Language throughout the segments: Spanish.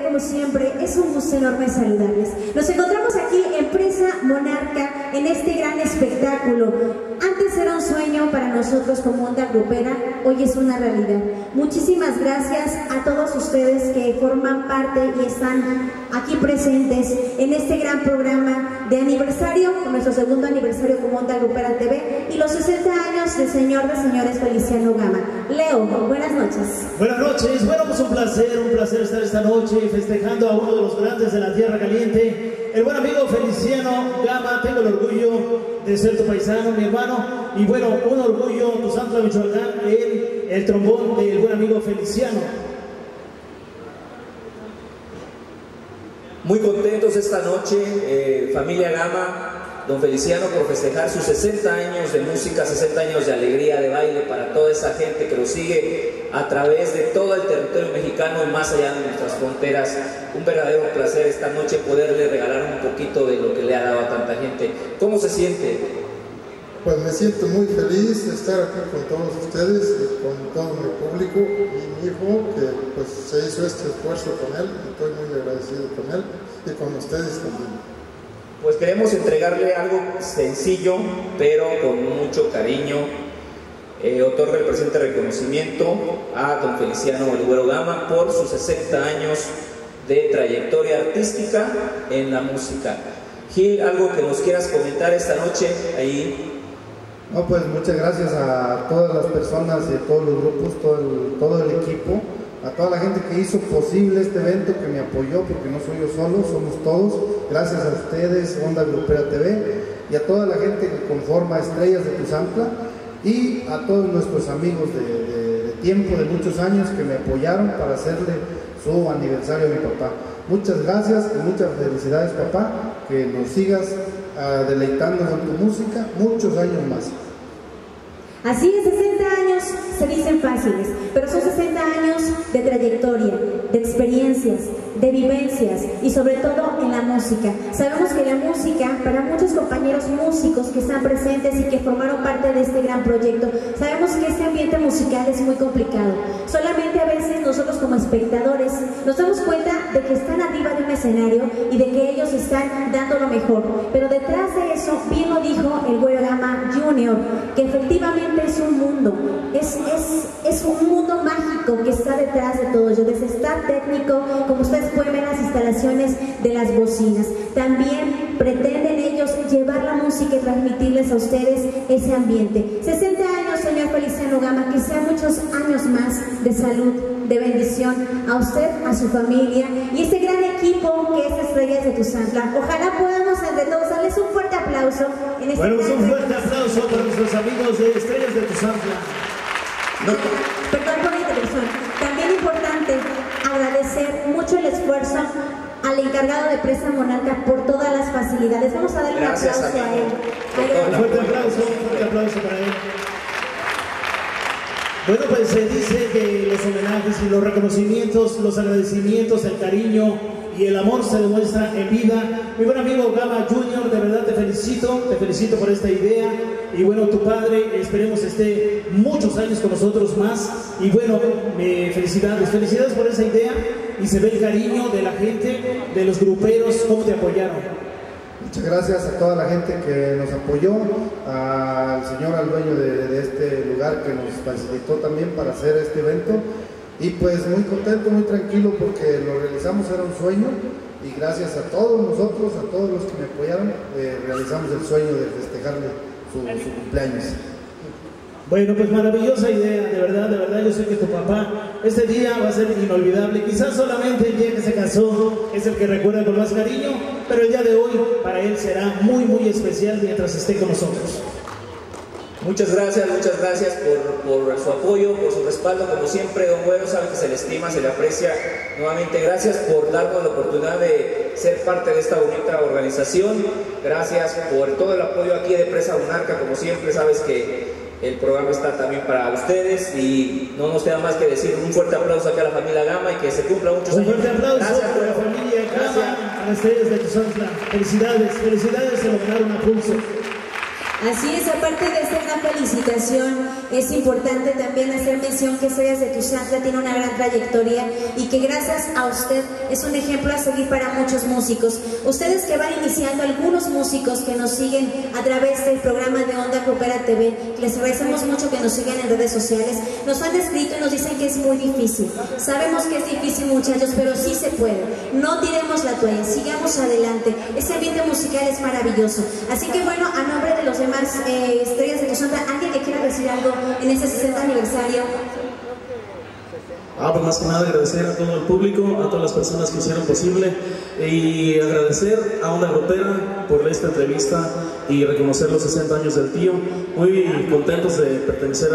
Como siempre, es un gusto enorme saludarles. Nos encontramos aquí en Presa Monarca, en este gran espectáculo. Antes era un sueño para nosotros como onda grupera, hoy es una realidad. Muchísimas gracias a todos ustedes que forman parte y están aquí presentes en este gran programa de aniversario, nuestro segundo aniversario como onda grupera TV y los 60 años del señor de señores Feliciano Gama. Leo, buenas noches. Buenas noches, bueno pues un placer, un placer estar esta noche festejando a uno de los grandes de la Tierra Caliente, el buen amigo Feliciano Gama, tengo el orgullo de ser tu paisano, mi hermano, y bueno, un orgullo, tu santo de Michoacán, el, el trombón del buen amigo Feliciano. Muy contentos esta noche, eh, familia Gama, don Feliciano, por festejar sus 60 años de música, 60 años de alegría, de baile para toda esa gente que lo sigue a través de todo el territorio mexicano y más allá de nuestras fronteras. Un verdadero placer esta noche poderle regalar un poquito de lo que le ha dado a tanta gente. ¿Cómo se siente? Pues me siento muy feliz de estar aquí con todos ustedes con todo mi público y mi hijo que pues se hizo este esfuerzo con él, estoy muy agradecido con él y con ustedes también. Pues queremos entregarle algo sencillo pero con mucho cariño. Eh, otorga el presente reconocimiento a don Feliciano Olivero Gama por sus 60 años de trayectoria artística en la música. Gil, algo que nos quieras comentar esta noche ahí no, pues muchas gracias a todas las personas y a todos los grupos, todo el, todo el equipo, a toda la gente que hizo posible este evento, que me apoyó, porque no soy yo solo, somos todos. Gracias a ustedes, Onda Grupera TV, y a toda la gente que conforma Estrellas de Tuzampla, y a todos nuestros amigos de, tiempo, de muchos años, que me apoyaron para hacerle su aniversario a mi papá. Muchas gracias y muchas felicidades, papá, que nos sigas uh, deleitando con tu música muchos años más. Así es, 60 años se dicen fáciles, pero son 60 años de trayectoria, de experiencias, de vivencias y sobre todo en la música. Sabemos que la música, para muchos compañeros músicos que están presentes y que formaron parte de este gran proyecto, sabemos que este ambiente musical es muy complicado. Solamente a veces nosotros como espectadores nos damos cuenta de que están arriba de un escenario y de que ellos están dando lo mejor. Pero detrás de eso, bien lo dijo el Güero Gama Junior, que efectivamente es un mundo, es, es, es un mundo que está detrás de todo ello, desde estar técnico, como ustedes pueden ver las instalaciones de las bocinas. También pretenden ellos llevar la música y transmitirles a ustedes ese ambiente. 60 años, señor Feliciano Gama, que sean muchos años más de salud, de bendición a usted, a su familia y este gran equipo que es Estrellas de Tuzantla. Ojalá podamos entre todos darles un fuerte aplauso en este Bueno, pues un fuerte aplauso para nuestros amigos de Estrellas de Tuzantla. No, Perdón También importante agradecer mucho el esfuerzo al encargado de Presa Monarca por todas las facilidades. Vamos a darle Gracias, un aplauso a él. Un fuerte aplauso, un fuerte aplauso para él. Bueno, pues se dice que los homenajes y los reconocimientos, los agradecimientos, el cariño y el amor se demuestra en vida. Mi buen amigo Gama Junior, de verdad te felicito, te felicito por esta idea. Y bueno, tu padre, esperemos esté muchos años con nosotros más. Y bueno, eh, felicidades, felicidades por esa idea. Y se ve el cariño de la gente, de los gruperos, cómo te apoyaron. Muchas gracias a toda la gente que nos apoyó, al señor, al dueño de, de este lugar que nos facilitó también para hacer este evento. Y pues muy contento, muy tranquilo porque lo realizamos, era un sueño. Y gracias a todos nosotros, a todos los que me apoyaron, eh, realizamos el sueño de festejarle su, su cumpleaños. Bueno, pues maravillosa idea, de verdad, de verdad, yo sé que tu papá, este día va a ser inolvidable, quizás solamente el día que se casó es el que recuerda con más cariño, pero el día de hoy para él será muy, muy especial mientras esté con nosotros. Muchas gracias, muchas gracias por, por su apoyo, por su respaldo, como siempre, don Güero, sabe que se le estima, se le aprecia. Nuevamente, gracias por darnos la oportunidad de ser parte de esta bonita organización. Gracias por todo el apoyo aquí de Presa Monarca, como siempre, sabes que el programa está también para ustedes y no nos queda más que decir un fuerte aplauso aquí a la familia Gama y que se cumpla muchos Un años. fuerte aplauso Gracias, para la familia Gracias. Gama, a las estrellas de Tuzantla. Felicidades, felicidades, se lo ganaron a pulso. Así es, aparte de esta gran felicitación, es importante también hacer mención que Estrellas de Tuzantla tiene una gran trayectoria y que gracias a usted es un ejemplo a seguir para muchos músicos. Ustedes que van iniciando, algunos músicos que nos siguen a través del programa de Onda Coopera TV, les agradecemos mucho que nos sigan en redes sociales, nos han escrito y nos dicen que es muy difícil. Sabemos que es difícil muchachos, pero sí se puede. No tiremos la toalla, sigamos adelante. Este ambiente musical es maravilloso. Así que bueno, a nombre de los demás más eh, estrellas de Cosanta. ¿Alguien que quiera decir algo en este 60 aniversario? Ah, pues más que nada agradecer a todo el público, a todas las personas que hicieron posible y agradecer a Onda Grupera por esta entrevista y reconocer los 60 años del tío. Muy contentos de pertenecer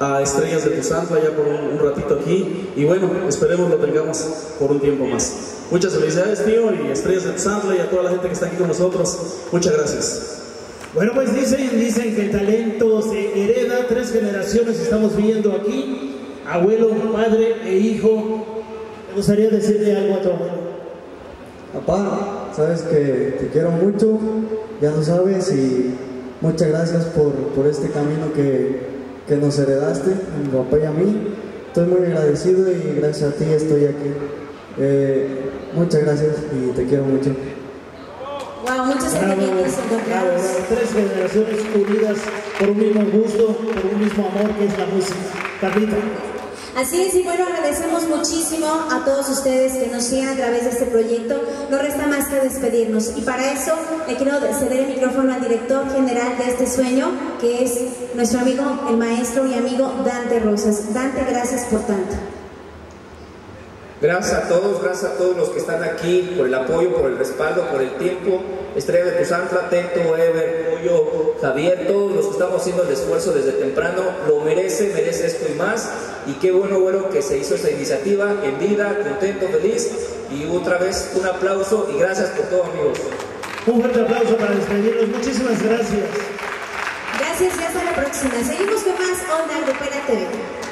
a, a Estrellas de Tuzantla ya por un, ratito aquí y bueno, esperemos lo tengamos por un tiempo más. Muchas felicidades tío y Estrellas de Tuzantla y a toda la gente que está aquí con nosotros. Muchas gracias. Bueno, pues dicen, dicen que el talento se hereda, tres generaciones estamos viendo aquí, abuelo, padre e hijo. Me gustaría decirle algo a tu abuelo. Papá, sabes que te quiero mucho, ya lo sabes, y muchas gracias por, este camino que, nos heredaste, a mi papá y a mí. Estoy muy agradecido y gracias a ti estoy aquí. Eh, muchas gracias y te quiero mucho. Wow, muchos sentimientos encontrados. tres generaciones unidas por un mismo gusto, por un mismo amor que es la música. Carlita. Así es, y bueno, agradecemos muchísimo a todos ustedes que nos sigan a través de este proyecto. No resta más que despedirnos. Y para eso le quiero ceder el micrófono al director general de este sueño, que es nuestro amigo, el maestro y amigo Dante Rosas. Dante, gracias por tanto. Gracias a todos, gracias a todos los que están aquí por el apoyo, por el respaldo, por el tiempo. Estrella de Tuzantla, Tento, Ever, Pollo, Javier, todos los que estamos haciendo el esfuerzo desde temprano, lo merece, merece esto y más. Y qué bueno, bueno, que se hizo esta iniciativa en vida, contento, feliz. Y otra vez un aplauso y gracias por todo, amigos. Un fuerte aplauso para despedirnos. Muchísimas gracias. Gracias y hasta la próxima. Seguimos con más Onda Recupera TV.